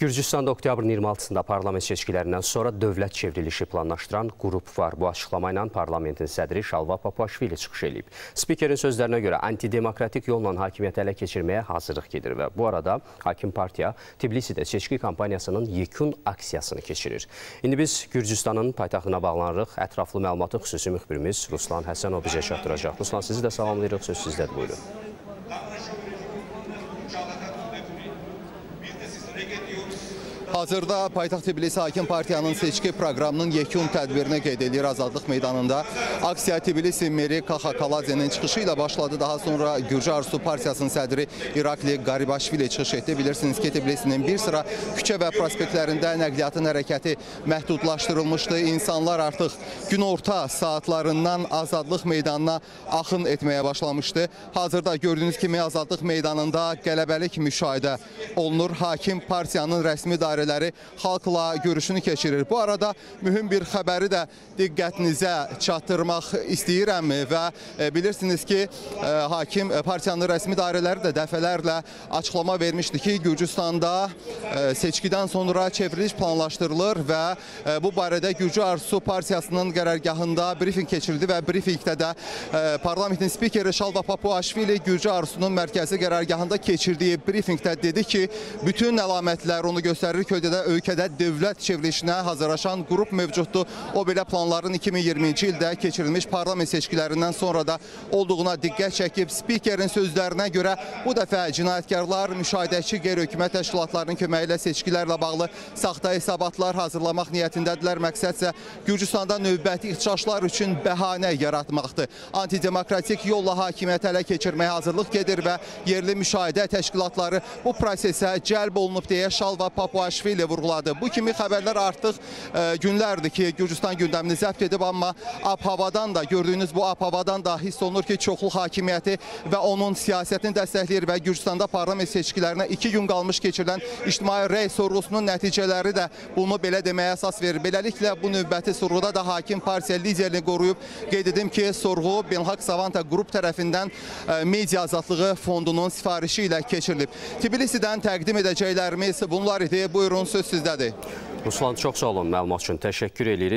Gürcüstanda oktyabrın 26-sında parlament seçkilərindən sonra dövlət çevrilişi planlaşdıran qrup var. Bu açıqlama ilə parlamentin sədri Şalva Papaşvili çıxış edib. Spikerin sözlərinə görə antidemokratik yolla hakimiyyəti ələ keçirməyə hazırlıq gedir və bu arada hakim partiya Tbilisidə seçki kampaniyasının yekun aksiyasını keçirir. İndi biz Gürcüstanın paytaxtına bağlanırıq. Ətraflı məlumatı xüsusi müxbirimiz Ruslan Həsənov bizə çatdıracaq. Ruslan, sizi də salamlayırıq. Söz sizdədir, buyurun. Big use. Hazırda Paytaxt Tbilisi Hakim Partiyanın seçki proqramının yekun tədbirini qeyd edir Azadlıq meydanında. Aksiya Tbilisi meri Kaxa Kaladzenin çıxışı ilə başladı. Daha sonra Gürcü Arzu Partiyasının sədri İrakli Qaribaşvili çıxış etdi. Bilirsiniz ki, Tbilisinin bir sıra küçə və prospektlərində nəqliyyatın hərəkəti məhdudlaşdırılmışdı. İnsanlar artıq günorta saatlarından Azadlıq meydanına axın etməyə başlamışdı. Hazırda gördüyünüz kimi Azadlıq meydanında qələbəlik müşahidə olunur. Hakim Partiyanın rəsmi dairələri idarələri xalqla görüşünü keçirir. Bu arada mühüm bir xəbəri də diqqətinizə çatdırmaq istəyirəm və e, bilirsiniz ki, e, hakim e, partiyanın rəsmi dairələri də dəfələrlə açıqlama vermişdi ki, Gürcüstanda seçkidən sonra çevriliş planlaşdırılır və bu barədə Gürcü Arzusu Partiyasının qərargahında brifing keçirildi və brifinqdə də parlamentin spikeri Şalva Papuaşvili Gürcü Arzusunun mərkəzi qərargahında keçirdiyi brifinqdə dedi ki, bütün əlamətlər onu göstərir ki, ölkədə, ölkədə dövlət çevrilişinə hazırlaşan qrup mövcuddur. O belə planların 2020-ci ildə keçirilmiş parlament seçkilərindən sonra da olduğuna diqqət çəkib. Spikerin sözlərinə görə bu dəfə cinayətkarlar müşahidəçi qeyri-hökumət təşkilatlarının köməyi ilə seçkilərlə bağlı saxta hesabatlar hazırlamaq niyyətindədirlər. Məqsədsə Gürcüstanda növbəti ixtişaşlar üçün bəhanə yaratmaqdır. Antidemokratik yolla hakimiyyət ələ keçirməyə hazırlıq gedir və yerli müşahidə təşkilatları bu prosesə cəlb olunub deyə Şalva Papuaşvili ilə vurğuladı. Bu kimi xəbərlər artıq e, günlərdir ki, Gürcüstan gündəmini zəbt edib, amma ab-havadan da gördüyünüz bu ab-havadan da hiss olunur ki, çoxlu hakimiyyəti və onun siyasətini dəstəkləyir və Gürcüstanda parlament seçkilərinə iki gün qalmış keçirilən ictimai rey sorğusunun nəticələri də bunu belə deməyə əsas verir. Beləliklə, bu növbəti sorğuda da hakim partiya liderini qoruyub. Qeyd edim ki, sorğu Benhaq Savanta qrup tərəfindən e, media azadlığı fondunun sifarişi ilə keçirilib. Tbilisidən təqdim edəcəklərimiz bunlar idi. Buyurun, söz sizdədir. Ruslan, çox sağ olun məlumat üçün. Təşəkkür edirik.